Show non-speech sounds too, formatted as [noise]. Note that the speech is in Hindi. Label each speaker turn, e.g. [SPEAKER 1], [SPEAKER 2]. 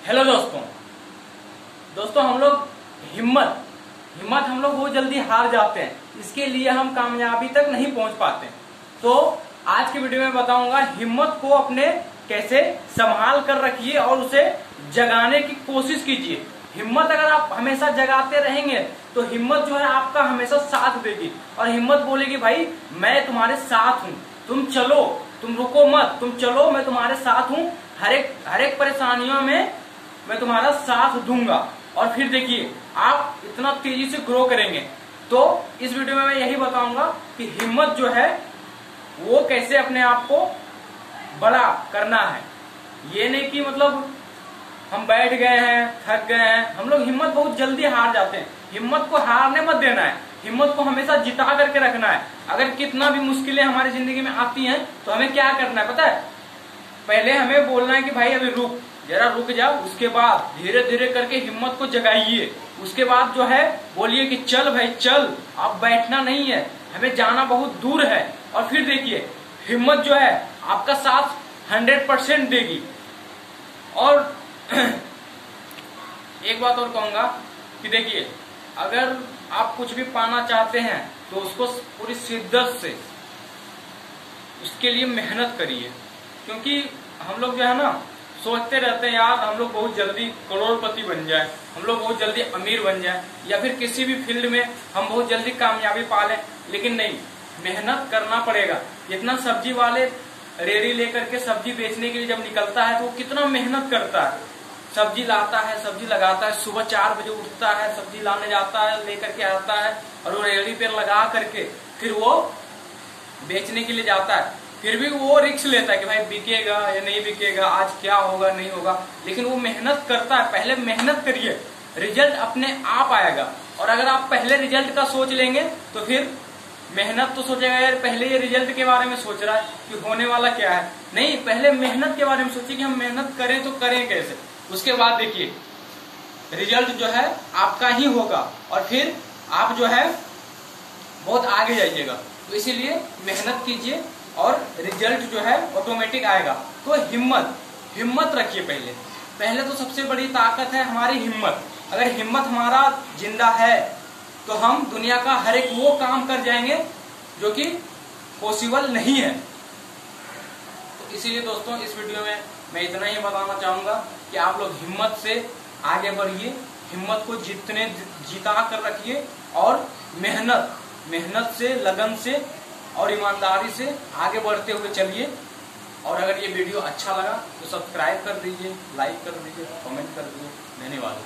[SPEAKER 1] हेलो दोस्तों। दोस्तों, हम लोग हिम्मत हिम्मत हम लोग बहुत जल्दी हार जाते हैं। इसके लिए हम कामयाबी तक नहीं पहुँच पाते। तो आज की वीडियो में बताऊँगा हिम्मत को अपने कैसे संभाल कर रखिए और उसे जगाने की कोशिश कीजिए। हिम्मत अगर आप हमेशा जगाते रहेंगे तो हिम्मत जो है आपका हमेशा साथ देगी। और हिम्मत बोलेगी, भाई, मैं तुम्हारे साथ हूँ। तुम चलो, तुम रुको मत। तुम चलो, मैं तुम्हारे साथ हूँ। हर एक हर एक परेशानियों में मैं तुम्हारा साथ दूँगा। और फिर देखिए, आप इतना तेज़ी से ग्रो करेंगे। तो इस वीडियो में मैं यही बताऊँगा कि हिम्मत जो है, वो कैसे अपने आप को बड़ा करना है। ये नहीं कि मतलब हम बैठ गए हैं, थक गए हैं। हम लोग हिम्मत बहुत जल्दी हार जाते हैं। हिम्मत को हारने मत देना है। हिम्मत को हमेशा जिता करके रखना है। अगर कितना भी मुश्किलें हमारी ज़िंदगी में आती हैं तो हमें क्या करना है पता है? पहले हमें बोलना है कि भाई अभी रुक। जरा रुक जाओ, उसके बाद धीरे धीरे करके हिम्मत को जगाइए। उसके बाद जो है, बोलिए कि चल भाई, चल। अब बैठना नहीं है, हमें जाना बहुत दूर है। और फिर देखिए, हिम्मत जो है, आपका साथ हंड्रेड परसेंट देगी। और [clears throat] एक बात और कहूँगा कि देखिए, अगर आप कुछ भी पाना चाहते हैं तो उसको पूरी शिद्दत से, उसके लिए मेहनत करिए। क्योंकि हम लोग जो है ना सोचते रहते हैं, यार, हम लोग बहुत जल्दी करोड़पति बन जाए, हम लोग बहुत जल्दी अमीर बन जाए, या फिर किसी भी फ़ील्ड में हम बहुत जल्दी कामयाबी पा लें। लेकिन नहीं, मेहनत करना पड़ेगा। जितना सब्ज़ी वाले रेड़ी लेकर के सब्ज़ी बेचने के लिए जब निकलता है तो वो कितना मेहनत करता है। सब्ज़ी लाता है, सब्ज़ी लगाता है, सुबह चार बजे उठता है, सब्ज़ी लाने जाता है, लेकर के आता है, और वो रेड़ी पे लगा करके फिर वो बेचने के लिए जाता है। फिर भी वो रिक्स लेता है कि भाई बिकेगा या नहीं बिकेगा, आज क्या होगा, नहीं होगा। लेकिन वो मेहनत करता है, पहले मेहनत करिए, रिज़ल्ट अपने आप आएगा। और अगर आप पहले रिज़ल्ट का सोच लेंगे तो फिर मेहनत तो सोचेगा, यार पहले ये रिज़ल्ट के बारे में सोच रहा है कि होने वाला क्या है। नहीं, पहले मेहनत के बारे में सोचिए कि हम मेहनत करें तो करें कैसे। उसके बाद देखिए, रिज़ल्ट जो है आपका ही होगा, और फिर आप जो है बहुत आगे जाइएगा। तो इसीलिए मेहनत कीजिए और रिज़ल्ट जो है ऑटोमेटिक आएगा। तो हिम्मत हिम्मत रखिए पहले। पहले तो सबसे बड़ी ताकत है हमारी हिम्मत। अगर हिम्मत हमारा ज़िंदा है तो हम दुनिया का हर एक वो काम कर जाएँगे जो कि पॉसिबल नहीं है। तो इसीलिए दोस्तों, इस वीडियो में मैं इतना ही बताना चाहूँगा कि आप लोग हिम्मत से आगे बढ़िए। हिम्मत को जितने, जिता कर रखिए और मेहनत मेहनत से, लगन से और ईमानदारी से आगे बढ़ते हुए चलिए। और अगर ये वीडियो अच्छा लगा तो सब्सक्राइब कर दीजिए, लाइक कर दीजिए, कमेंट कर दीजिए। धन्यवाद।